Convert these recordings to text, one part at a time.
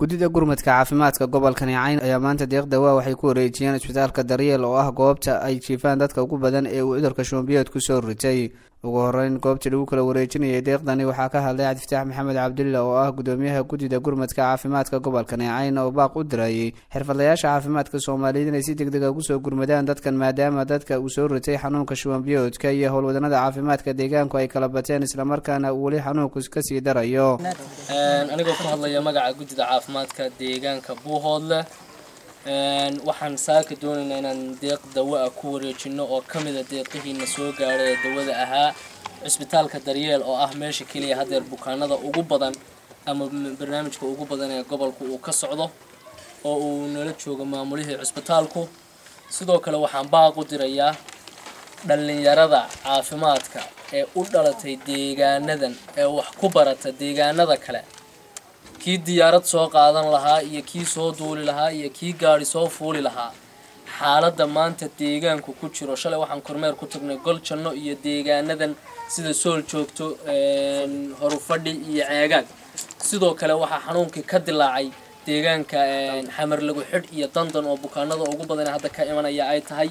guddida gurmadka caafimaadka gobolka nicayn ayaa maanta deeqdawaa waxay ku wareejiyeen isbitaalka daryeel oo ah goobta ay jiifaan dadka ugu badan ee uu cudurka shuumbiyood ku soo ritay ugu horeyn goobtii lagu kala wareejinayay deeqdani waxaa ka hadlay cabdifataax maxamed cabdulla oo ah gudoomiyaha guddida gurmadka caafimaadka gobolka nicayn oo baaq u dirayay xirfadlayaasha caafimaadka soomaaliyeed inay si deg dega ugu soo gurmadaan dadkan maadaama dadka uu soo ritay xanuunka shuumbiyoodka iyo howlwadanada caafimaadka deegaanku ay kala bateen islamarkaana uu weli xanuunku ka sii darayo. Anigoo ku hadlaya magaca guddida caafimaadka deegaanka buuhoodle waxaan saaka doonaynaa inaan deeq dawo ah ku wareejino oo ka mida deeqihiina soo gaadhay ee dawada ahaa. Cisbitaalka daryeel oo ah meesha keliya haddeer bukaanada ugu badan ama barnaamijka ugu badan ee gobolku uu ka socdo oo uu nala joogo maamulihii cisbitaalku. Sidoo kale waxaan baaq u dirayaa dhallinyarada caafimaadka ee u dhalatay deegaanadan ee wax ku barata deegaanada kale kii diyaarad soo qaadan lahaa iyo kii soo duuli lahaa iyo kii gaadhi soo fuuli lahaa. Xaaladda maanta deegaanku ku jiro shalay waxaan kormeer ku tagnay gol janno iyo deegaanadan sida sool joogto horufadhi iyo ceegaag sidoo kale waxaa xanuunkii ka dilaacay deegaanka xamar lagu xidh iyo dandan oo bukaanada ugu badan hadda ka imanaya ay tahay.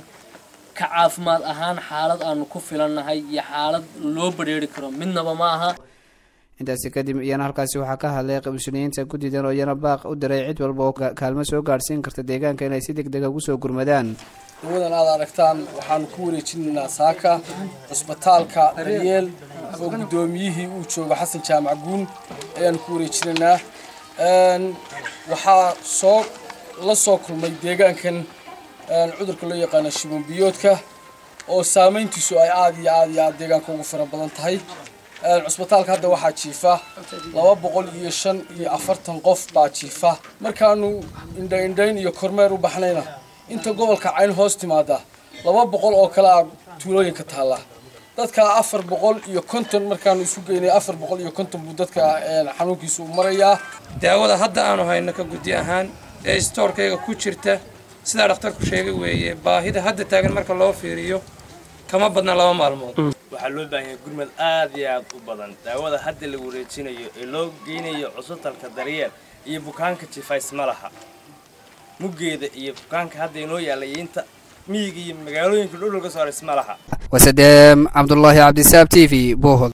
Ka caafimaad ahaan xaalad aanu ku filannahay iyo xaalad loo badheeri karo midnaba ma aha intaasi kadib iyana halkaasi waxaa ka hadlay mas'uuliyiinta guddidan oo iyana baaq u diray cid walba oo kaalmo soo gaadhsiin karta deegaanka inay si deg dega ugu soo gurmadaan. Dawadan aad aragtaan waxaanu ku wareejinaynaa saaka cusbitaalka daryeel oo guddoomiyihii uu joogo xasan jaamac guun ayaanu ku wareejinaynaa waxaa soo la soo kulmay deegaankan cudurka loo yaqaano shibambiyoodka oo saameyntiisu ay aada iyo aada iyo aada deegaanka ugu fara badan tahay cusbitaalka hadda waxaa jiifa. Laba boqol iyo shan iyo afartan qof baa jiifa. Markaanu indhaindhayn iyo kormeer u baxnayna inta gobolka cayn hoos timaada laba boqol oo kale a tuulooyinka taalla. Dadka afar boqol iyo konton markaanu isu geynay afar boqol iyo konton buu dadka xanuunkiisu u marayaa. Daawada hadda aanu hayno ka guddi ahaan ee stoorkayga ku jirta sidaa dhakhtarku sheegay weeye baahida hadda taagan marka loo fiiriyo kama badna laba maalmood waxaa loo baahan yahay gurmad aad iyo aad u badan. Daawada hadda la wareejinayo ee loo geynayo cusbitalka daryeel iyo bukaanka jifays ma laha. Muggeeda iyo bukaanka hadda inoo yaallay inta miyiga iyo magaalooyinka dhulka soo haris ma laha. Wasadeem cabdulaahi cabdisaab t v bohol